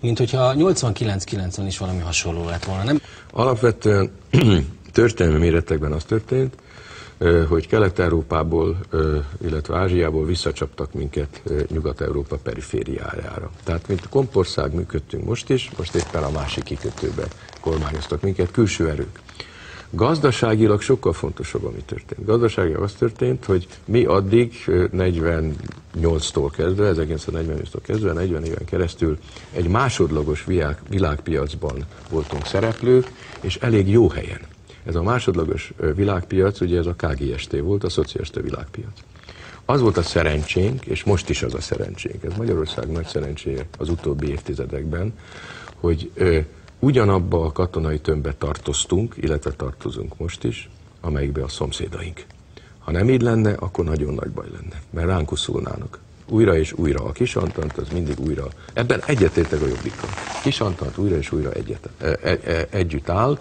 mint hogyha 89-90 is valami hasonló lett volna, nem? Alapvetően történelmi méretekben az történt, hogy Kelet-Európából, illetve Ázsiából visszacsaptak minket Nyugat-Európa perifériájára. Tehát, mint kompország működtünk most is, most éppen a másik kikötőbe kormányoztak minket külső erők. Gazdaságilag sokkal fontosabb, ami történt. Gazdaságilag az történt, hogy mi addig 48-tól kezdve, 1948-tól kezdve, 40 éven keresztül egy másodlagos világ, világpiacban voltunk szereplők, és elég jó helyen. Ez a másodlagos világpiac, ugye ez a KGST volt, a szocialista világpiac. Az volt a szerencsénk, és most is az a szerencsénk, ez Magyarország nagy szerencséje az utóbbi évtizedekben, hogy ugyanabba a katonai tömbbe tartoztunk, illetve tartozunk most is, amelyikbe a szomszédaink. Ha nem így lenne, akkor nagyon nagy baj lenne, mert ránk uszulnának. Újra és újra a kisantant, az mindig újra. Ebben egyetértek a jobbikkal. Kisantant újra és újra egyet, e, e, e, együtt áll,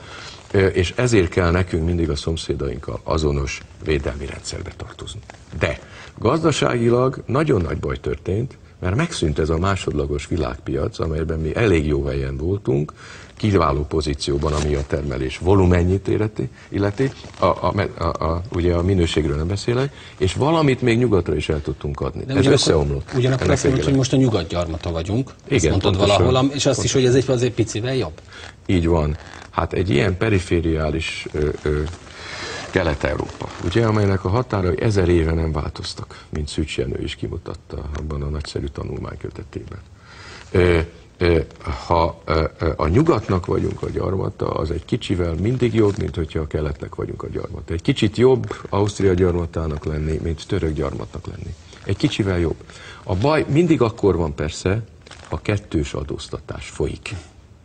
és ezért kell nekünk mindig a szomszédainkkal azonos védelmi rendszerbe tartozni. De gazdaságilag nagyon nagy baj történt, mert megszűnt ez a másodlagos világpiac, amelyben mi elég jó helyen voltunk, kiváló pozícióban, ami a termelés volumennyit életi, illeti, a, a, a, a, ugye a minőségről nem beszélek, és valamit még nyugatra is el tudtunk adni. De ez összeomlott. Ugyanakkor azt mondod, hogy most a nyugat gyarmata vagyunk, Igen, ezt mondtad pontosan, valahol, és azt pontosan. is, hogy ez egy azért picivel jobb. Így van. Hát egy ilyen perifériális ö, ö, Kelet-Európa, ugye, amelynek a határai ezer éve nem változtak, mint Szűcs Jenő is kimutatta abban a nagyszerű tanulmánykötetében. Ö, ö, ha a nyugatnak vagyunk a gyarmata, az egy kicsivel mindig jobb, mint hogyha a keletnek vagyunk a gyarmata. Egy kicsit jobb Ausztria gyarmatának lenni, mint török gyarmatnak lenni. Egy kicsivel jobb. A baj mindig akkor van persze, ha kettős adóztatás folyik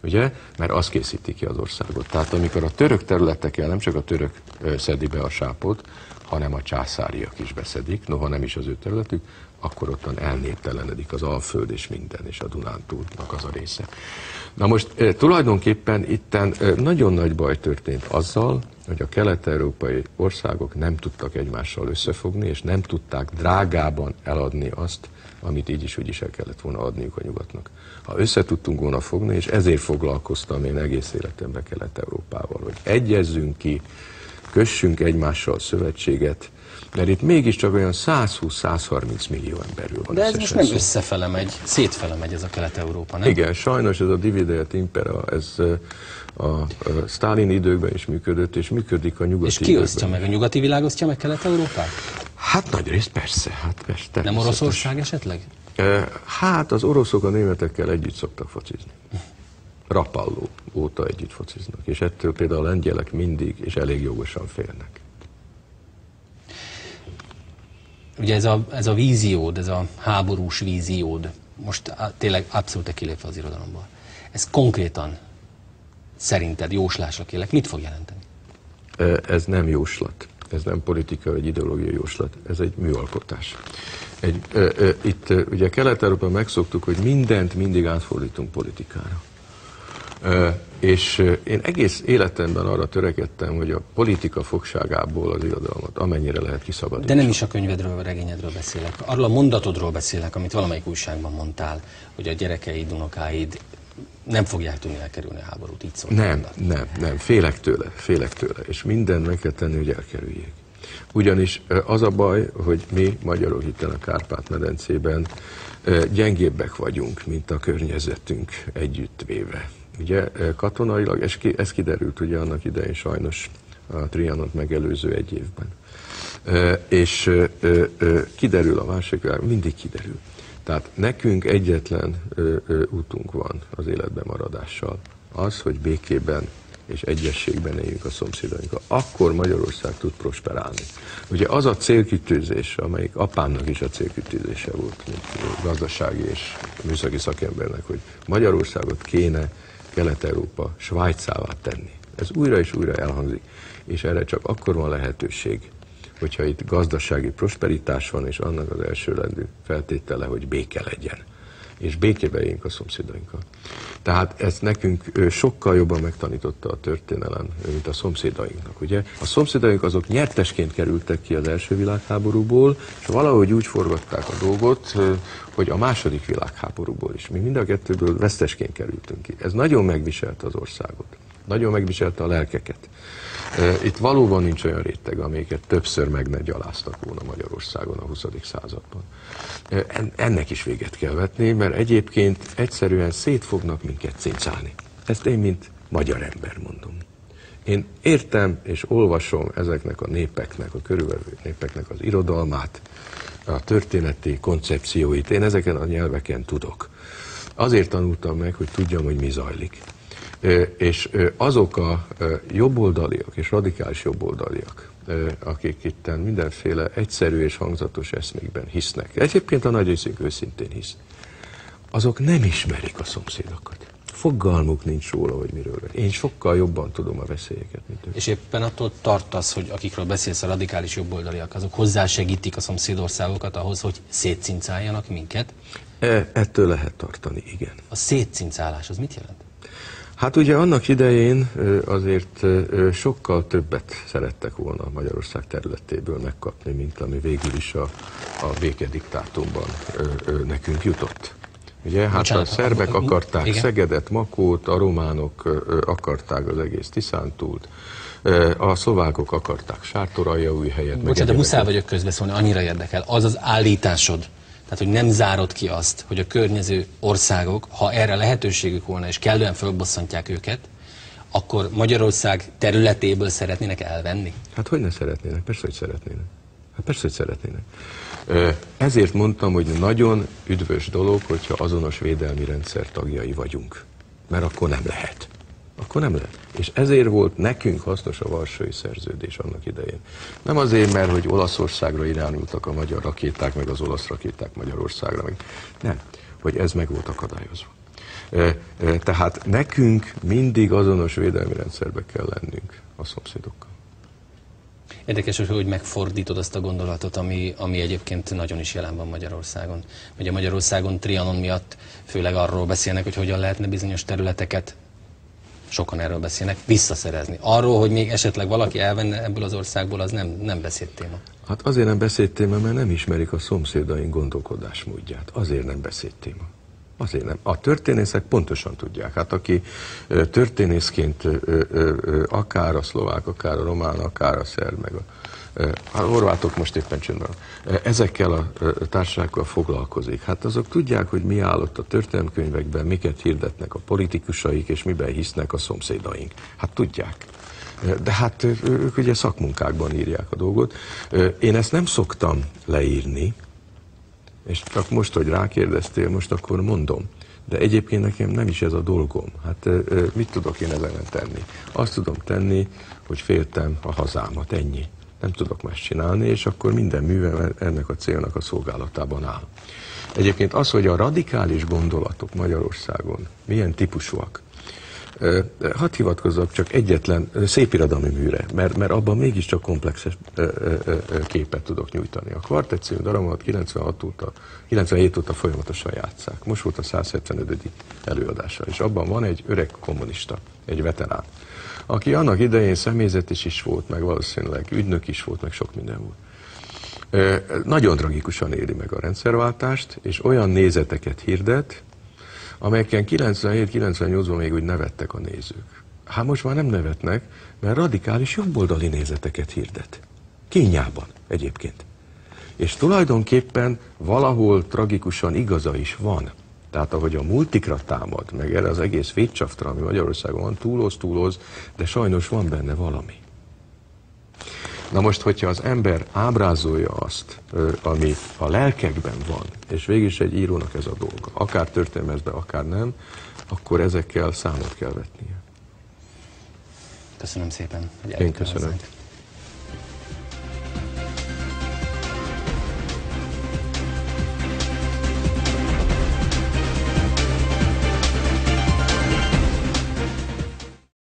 ugye? Mert az készíti ki az országot. Tehát amikor a török területeken nem csak a török szedi be a sápot, hanem a császáriak is beszedik, noha nem is az ő területük, akkor ottan elnéptelenedik az Alföld és minden, és a Dunántúlnak az a része. Na most tulajdonképpen itten nagyon nagy baj történt azzal, hogy a kelet-európai országok nem tudtak egymással összefogni, és nem tudták drágában eladni azt, amit így is úgy is el kellett volna adniuk a nyugatnak. Ha össze tudtunk volna fogni, és ezért foglalkoztam én egész életemben Kelet-Európával, hogy egyezzünk ki, kössünk egymással szövetséget, mert itt mégiscsak olyan 120-130 millió emberül van. De ez most nem összefele megy, szétfele megy ez a Kelet-Európa, nem? Igen, sajnos ez a divideat impera, ez a, a Stalin időkben is működött, és működik a nyugati És ki osztja meg? A nyugati világ osztja meg Kelet-Európát? Hát nagy rész persze. Hát persze Nem Oroszország esetleg? Hát az oroszok a németekkel együtt szoktak focizni. Rapalló óta együtt fociznak, és ettől például a lengyelek mindig és elég jogosan félnek. Ugye ez a, ez a víziód, ez a háborús víziód, most tényleg abszolút kilépve az irodalomból. Ez konkrétan szerinted jóslásra kérlek, mit fog jelenteni? Ez nem jóslat ez nem politika vagy ideológiai jóslat, ez egy műalkotás. Egy, ö, ö, itt ö, ugye Kelet-Európában megszoktuk, hogy mindent mindig átfordítunk politikára. És én egész életemben arra törekedtem, hogy a politika fogságából az irodalmat amennyire lehet kiszabadítani. De nem is a könyvedről, a regényedről beszélek. Arról a mondatodról beszélek, amit valamelyik újságban mondtál, hogy a gyerekeid, unokáid nem fogják tudni elkerülni a háborút, így szól. Nem, nem, nem, félek tőle, félek tőle, és mindent meg kell tenni, hogy elkerüljék. Ugyanis az a baj, hogy mi magyarok itt a Kárpát-medencében gyengébbek vagyunk, mint a környezetünk együttvéve. Ugye katonailag, ez, ki, ez kiderült ugye annak idején sajnos a Trianont megelőző egy évben. És kiderül a másik, mindig kiderül. Tehát nekünk egyetlen útunk van az életben maradással. Az, hogy békében és egyességben éljünk a szomszédainkkal. Akkor Magyarország tud prosperálni. Ugye az a célkütőzés, amelyik apámnak is a célkütőzése volt, mint gazdasági és műszaki szakembernek, hogy Magyarországot kéne Kelet-Európa Svájcává tenni. Ez újra és újra elhangzik, és erre csak akkor van lehetőség, hogyha itt gazdasági prosperitás van, és annak az elsőlendő feltétele, hogy béke legyen. És békébe éljünk a szomszédainkkal. Tehát ezt nekünk sokkal jobban megtanította a történelem, mint a szomszédainknak. Ugye? A szomszédaink azok nyertesként kerültek ki az első világháborúból, és valahogy úgy forgatták a dolgot, hogy a második világháborúból is. Mi mind a kettőből vesztesként kerültünk ki. Ez nagyon megviselte az országot. Nagyon megviselte a lelkeket. Itt valóban nincs olyan réteg, amelyiket többször meg ne gyaláztak volna Magyarországon a 20. században. Ennek is véget kell vetni, mert egyébként egyszerűen szét fognak minket cincálni. Ezt én, mint magyar ember mondom. Én értem és olvasom ezeknek a népeknek, a körülvevő népeknek az irodalmát, a történeti koncepcióit. Én ezeken a nyelveken tudok. Azért tanultam meg, hogy tudjam, hogy mi zajlik. És azok a jobboldaliak és radikális jobboldaliak, akik itt mindenféle egyszerű és hangzatos eszmékben hisznek, egyébként a nagy részük őszintén hisz, azok nem ismerik a szomszédokat. Fogalmuk nincs róla, hogy miről. Én sokkal jobban tudom a veszélyeket, mint ők. És éppen attól tartasz, hogy akikről beszélsz a radikális jobboldaliak, azok hozzásegítik a szomszédországokat ahhoz, hogy szétcincáljanak minket? E, ettől lehet tartani, igen. A szétcincálás az mit jelent? Hát ugye annak idején azért sokkal többet szerettek volna Magyarország területéből megkapni, mint ami végül is a, a békediktátumban nekünk jutott. Ugye, hát Bocsánat, a szerbek akarták igen? Szegedet, Makót, a románok akarták az egész Tiszántúlt, a szlovákok akarták Sártoralja új helyet. Bocsánat, de muszáj vagyok közbeszólni, annyira érdekel. Az az állításod, tehát, hogy nem zárod ki azt, hogy a környező országok, ha erre lehetőségük volna, és kellően fölbosszantják őket, akkor Magyarország területéből szeretnének elvenni? Hát hogy ne szeretnének? Persze, hogy szeretnének. Hát persze, hogy szeretnének. Ezért mondtam, hogy nagyon üdvös dolog, hogyha azonos védelmi rendszer tagjai vagyunk. Mert akkor nem lehet. Akkor nem lehet. És ezért volt nekünk hasznos a Varsói Szerződés annak idején. Nem azért, mert hogy Olaszországra irányultak a magyar rakéták, meg az olasz rakéták Magyarországra, meg nem, hogy ez meg volt akadályozva. Tehát nekünk mindig azonos védelmi rendszerbe kell lennünk a szomszédokkal. Érdekes, hogy megfordítod azt a gondolatot, ami, ami egyébként nagyon is jelen van Magyarországon. Ugye Magyarországon Trianon miatt főleg arról beszélnek, hogy hogyan lehetne bizonyos területeket sokan erről beszélnek, visszaszerezni. Arról, hogy még esetleg valaki elvenne ebből az országból, az nem, nem beszéd téma. Hát azért nem beszéd téma, mert nem ismerik a szomszédaink gondolkodásmódját. Azért nem beszéd téma. Azért nem. A történészek pontosan tudják. Hát aki történészként akár a szlovák, akár a román, akár a szerb, meg a a horvátok most éppen csöndben. Ezekkel a társaságokkal foglalkozik. Hát azok tudják, hogy mi állott a történelmkönyvekben, miket hirdetnek a politikusaik, és miben hisznek a szomszédaink. Hát tudják. De hát ők ugye szakmunkákban írják a dolgot. Én ezt nem szoktam leírni, és csak most, hogy rákérdeztél, most akkor mondom. De egyébként nekem nem is ez a dolgom. Hát mit tudok én ezen tenni? Azt tudom tenni, hogy féltem a hazámat, ennyi nem tudok más csinálni, és akkor minden művem ennek a célnak a szolgálatában áll. Egyébként az, hogy a radikális gondolatok Magyarországon milyen típusúak, hadd hivatkozzak csak egyetlen szépirodalmi műre, mert, mert abban mégiscsak komplexes képet tudok nyújtani. A Kvartett című daramat 96 óta, 97 óta folyamatosan játszák. Most volt a 175. előadása, és abban van egy öreg kommunista, egy veterán, aki annak idején személyzet is, is volt, meg valószínűleg ügynök is volt, meg sok minden volt. Nagyon tragikusan éli meg a rendszerváltást, és olyan nézeteket hirdet, amelyeken 97-98-ban még úgy nevettek a nézők. Hát most már nem nevetnek, mert radikális jobboldali nézeteket hirdet. Kényában egyébként. És tulajdonképpen valahol tragikusan igaza is van. Tehát ahogy a multikra támad, meg erre az egész védcsaftra, ami Magyarországon van, túloz, túloz, de sajnos van benne valami. Na most, hogyha az ember ábrázolja azt, ami a lelkekben van, és végig egy írónak ez a dolga, akár történelmezbe, akár nem, akkor ezekkel számot kell vetnie. Köszönöm szépen, hogy Én köszönöm. Hozzánk.